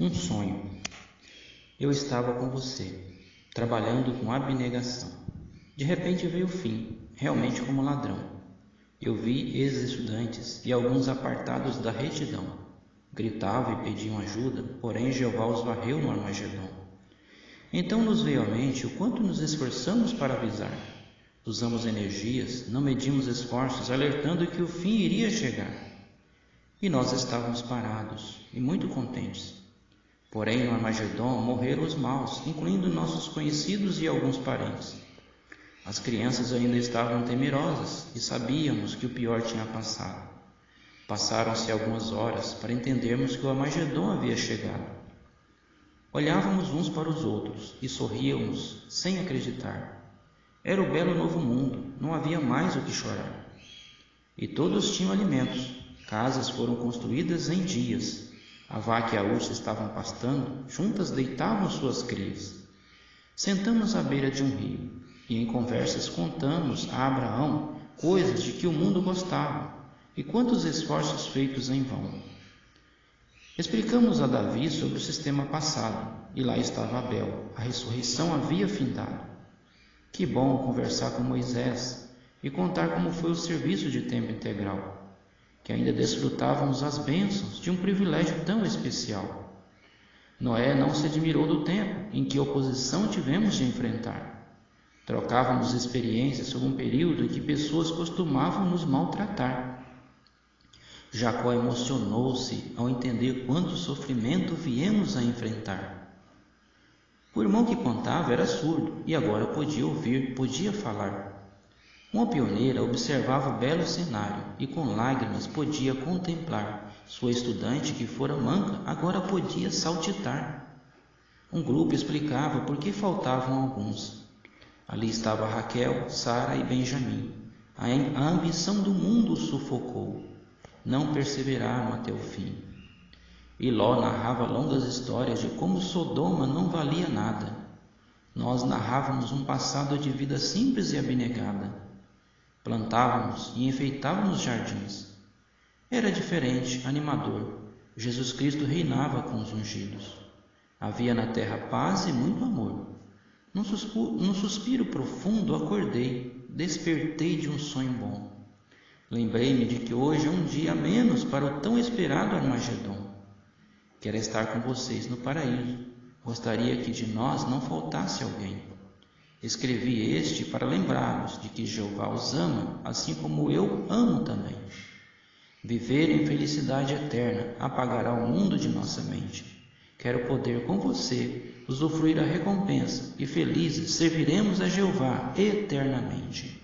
Um sonho. Eu estava com você, trabalhando com abnegação. De repente veio o fim, realmente como ladrão. Eu vi ex-estudantes e alguns apartados da retidão. Gritavam e pediam ajuda, porém Jeová os varreu no Armagedon. Então nos veio à mente o quanto nos esforçamos para avisar. Usamos energias, não medimos esforços, alertando que o fim iria chegar. E nós estávamos parados e muito contentes Porém, no Armagedon morreram os maus, incluindo nossos conhecidos e alguns parentes. As crianças ainda estavam temerosas e sabíamos que o pior tinha passado. Passaram-se algumas horas para entendermos que o Armagedon havia chegado. Olhávamos uns para os outros e sorríamos sem acreditar. Era o belo novo mundo, não havia mais o que chorar. E todos tinham alimentos, casas foram construídas em dias, a vaca e a ursa estavam pastando, juntas deitavam suas crias. Sentamos à beira de um rio e em conversas contamos a Abraão coisas de que o mundo gostava e quantos esforços feitos em vão. Explicamos a Davi sobre o sistema passado e lá estava Abel, a ressurreição havia findado. Que bom conversar com Moisés e contar como foi o serviço de tempo integral que ainda desfrutávamos as bênçãos de um privilégio tão especial. Noé não se admirou do tempo em que oposição tivemos de enfrentar. Trocávamos experiências sobre um período em que pessoas costumavam nos maltratar. Jacó emocionou-se ao entender quanto sofrimento viemos a enfrentar. O irmão que contava era surdo e agora podia ouvir, podia falar. Uma pioneira observava o belo cenário e com lágrimas podia contemplar. Sua estudante, que fora manca, agora podia saltitar. Um grupo explicava por que faltavam alguns. Ali estava Raquel, Sara e Benjamim. A ambição do mundo sufocou. Não perseveraram até o fim. E Ló narrava longas histórias de como Sodoma não valia nada. Nós narrávamos um passado de vida simples e abnegada Plantávamos e enfeitávamos jardins. Era diferente, animador. Jesus Cristo reinava com os ungidos. Havia na terra paz e muito amor. Num suspiro, num suspiro profundo acordei, despertei de um sonho bom. Lembrei-me de que hoje é um dia menos para o tão esperado Armagedon. Quero estar com vocês no paraíso. Gostaria que de nós não faltasse alguém. Escrevi este para lembrá-los de que Jeová os ama, assim como eu amo também. Viver em felicidade eterna apagará o mundo de nossa mente. Quero poder com você usufruir a recompensa e felizes serviremos a Jeová eternamente.